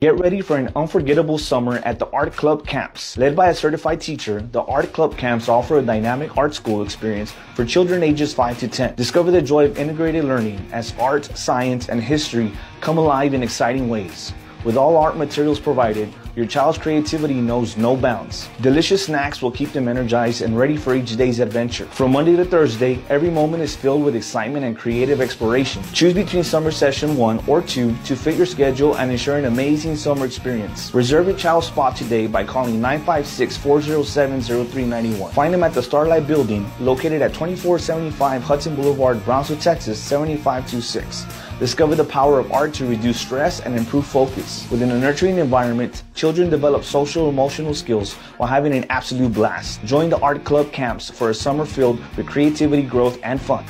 Get ready for an unforgettable summer at the Art Club Camps. Led by a certified teacher, the Art Club Camps offer a dynamic art school experience for children ages 5 to 10. Discover the joy of integrated learning as art, science, and history come alive in exciting ways. With all art materials provided, your child's creativity knows no bounds. Delicious snacks will keep them energized and ready for each day's adventure. From Monday to Thursday, every moment is filled with excitement and creative exploration. Choose between summer session 1 or 2 to fit your schedule and ensure an amazing summer experience. Reserve your child's spot today by calling 956-407-0391. Find them at the Starlight Building, located at 2475 Hudson Boulevard, Brownsville, Texas 7526. Discover the power of art to reduce stress and improve focus. Within a nurturing environment, children develop social emotional skills while having an absolute blast. Join the Art Club camps for a summer filled with creativity, growth, and fun.